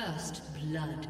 First blood.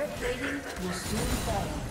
Turret plating will soon fall.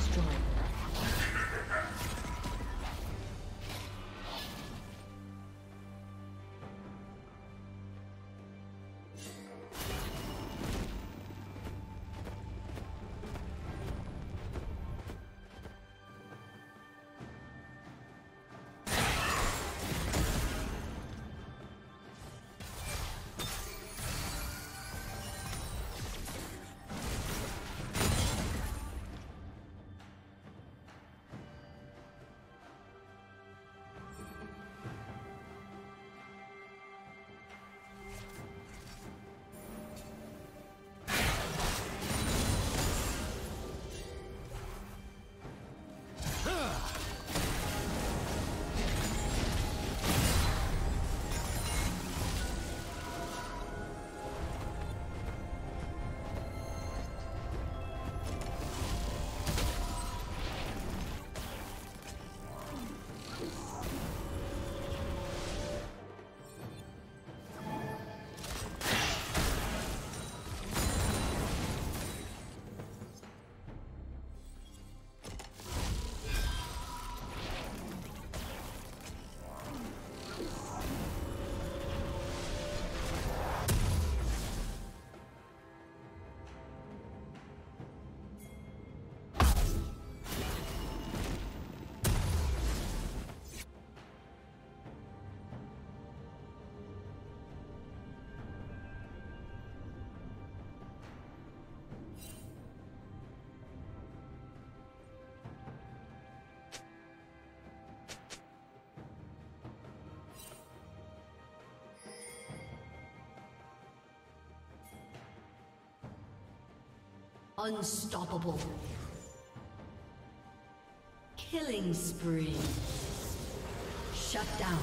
Destroyed. Unstoppable. Killing spree. Shut down.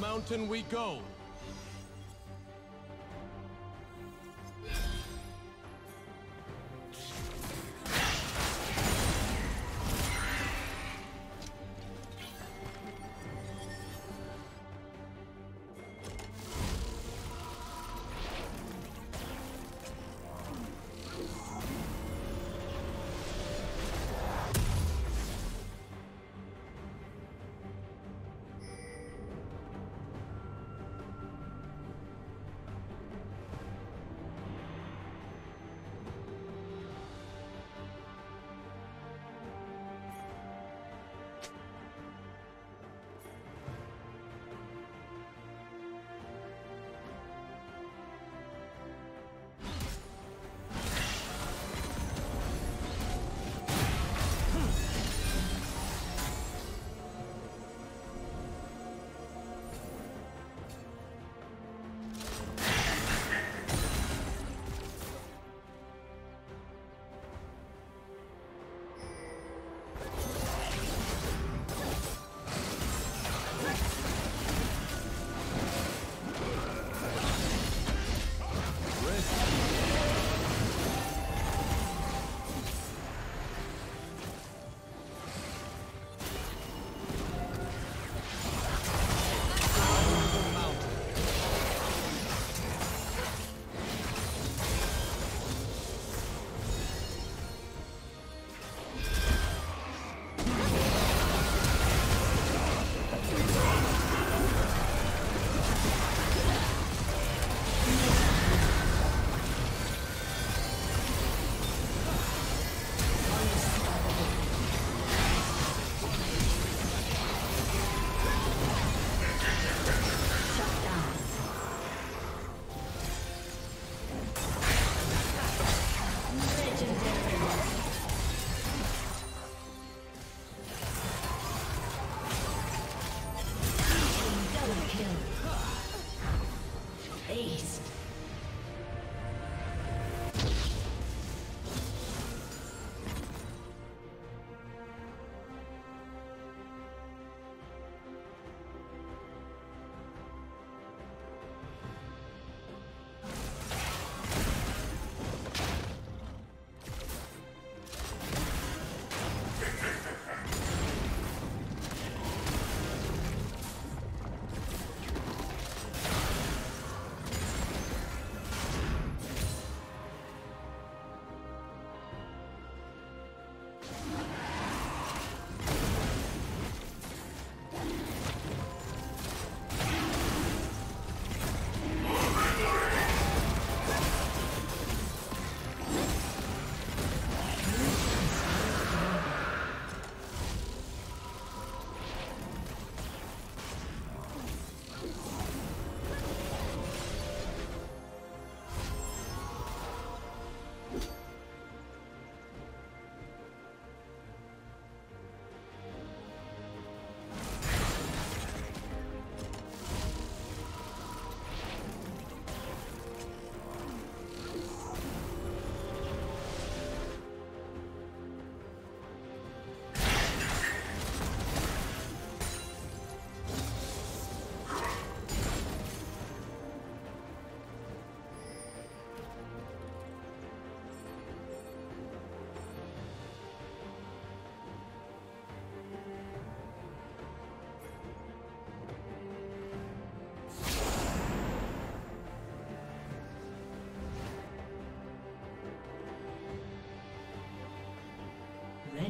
Mountain we go.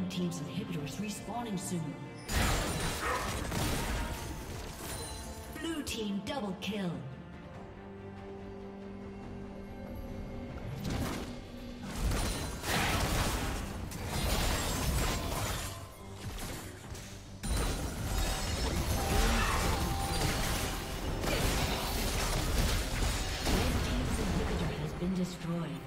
Team's inhibitors respawning soon. Blue Team double kill. A